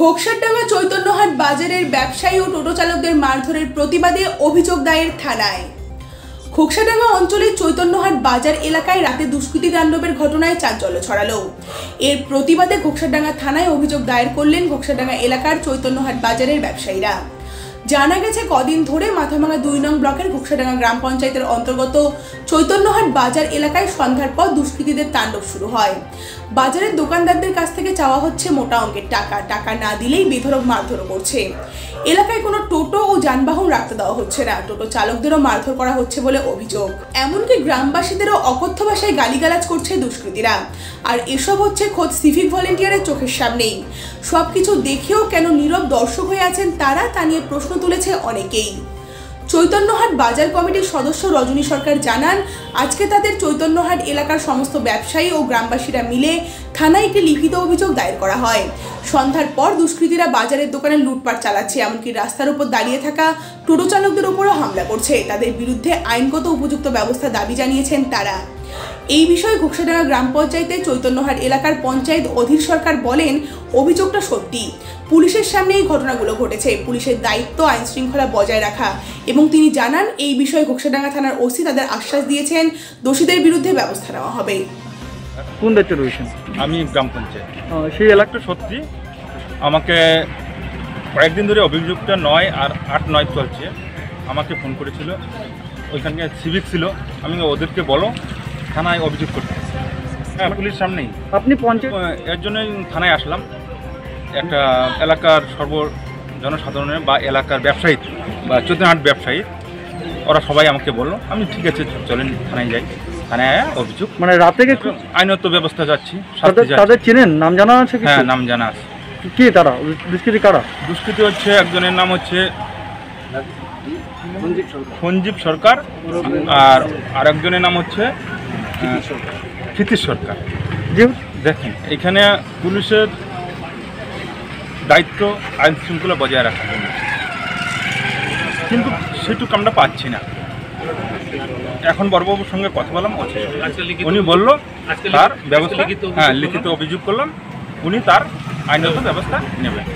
খোকসারডাঙ্গা চৈতন্যহাট বাজারের ব্যবসায়ী ও টোটো চালকদের মারধরের প্রতিবাদে অভিযোগ দায়ের থানায়। খোকসাডাঙ্গা অঞ্চলের চৈতন্যহাট বাজার এলাকায় রাতে দুষ্কৃতী তাণ্ডবের ঘটনায় চাঞ্চল্য ছড়ালো। এর প্রতিবাদে ঘোকসাডাঙ্গা থানায় অভিযোগ দায়ের করলেন ঘোকসাডাঙ্গা এলাকার চৈতন্যহাট বাজারের ব্যবসায়ীরা। জানা গেছে, কদিন ধরে মাথাভাঙা দুই নং ব্লকের ঘোকসাডাঙ্গা গ্রাম পঞ্চায়েতের অন্তর্গত চৈতন্যহাট বাজার এলাকায় সন্ধ্যার পর দুষ্কৃতীদের তাণ্ডব শুরু হয়। বাজারের দোকানদারদের কাছ থেকে চাওয়া হচ্ছে মোটা অঙ্কের টাকা। টাকা না দিলেই বেধরক মারধর করছে। এলাকায় কোনো টোটো ও যানবাহন রাখতে দেওয়া হচ্ছে না। টোটো চালকদেরও মারধর করা হচ্ছে বলে অভিযোগ। এমনকি গ্রামবাসীদেরও অকথ্য ভাষায় গালিগালাজ করছে দুষ্কৃতীরা। আর এসব হচ্ছে খোদ সিভিক ভলেন্টিয়ারের চোখের সামনেই। সবকিছু দেখেও কেন নীরব দর্শক হয়ে আছেন তারা তা নিয়ে প্রশ্ন তুলেছে অনেকেই। চৈতন্যহাট বাজার কমিটির সদস্য রজনী সরকার জানান, আজকে তাদের চৈতন্যহাট এলাকার সমস্ত ব্যবসায়ী ও গ্রামবাসীরা মিলে থানায় একটি লিখিত অভিযোগ দায়ের করা হয়। সন্ধ্যার পর দুষ্কৃতীরা বাজারের দোকানে লুটপাট চালাচ্ছে, এমনকি রাস্তার উপর দাঁড়িয়ে থাকা টোটো চালকদের উপরও হামলা করছে। তাদের বিরুদ্ধে আইনগত উপযুক্ত ব্যবস্থা দাবি জানিয়েছেন তারা। এই বিষয়ে ঘোকসাডাঙ্গা গ্রাম পঞ্চায়েতের চৈতন্যহাট এলাকার পঞ্চায়েত অধীর সরকার বলেন অভিযোগটা সত্যি। পুলিশের সামনে এই ঘটনাগুলো ঘটেছে। পুলিশের দায়িত্ব আইন শৃঙ্খলা বজায় রাখা এবং তিনি জানান এই বিষয়ে ঘোকসাডাঙ্গা থানার ওসি তাদের আশ্বাস দিয়েছেন দোষীদের বিরুদ্ধে ব্যবস্থা নেওয়া হবে। কোন দায়িত্বে রয়েছেন আমি গ্রাম পঞ্চায়েত। সেই এলাকা একটু সত্যি? আমাকে কয়েকদিন ধরে অভিযোগটা নয় আর আট নয় চলছে। আমাকে ফোন করেছিল। ওইখানে সিভিক ছিল। আমি ওদেরকে বলো থানায় অভিযোগ করতে হ্যাঁ পুলিশ সামনেই। আপনি পঞ্চায়েত এর জন্যই থানায় আসলাম। একটা এলাকার সর্ব জনসাধারণের বা এলাকার ব্যবসায়ী বা চৈতন্যহাট ব্যবসায়ী ওরা সবাই আমাকে বলল আমি ঠিক আছে চলেন থানায় যাই। থানায় অভিযোগ। মানে রাতে আইনত ব্যবস্থা যাচ্ছি তাদের চেনেন? নাম জানা আছে কি হ্যাঁ নাম জানা আছে। কে তারা? দুষ্কৃতি কারা? দুষ্কৃতি হচ্ছে একজনের নাম হচ্ছে সঞ্জীব সরকার আর আরেকজনের নাম হচ্ছে ক্ষিতিশ সরকার। যে দেখেন এখানে পুলিশের দায়িত্ব আইন শৃঙ্খলা বজায় রাখার জন্য কিন্তু সেটুকু আমরা পাচ্ছি না। এখন বড়বাবুর সঙ্গে কথা বললাম উনি বলল তার ব্যবস্থা হ্যাঁ লিখিত অভিযোগ করলাম উনি তার আইনগত ব্যবস্থা নেবেন।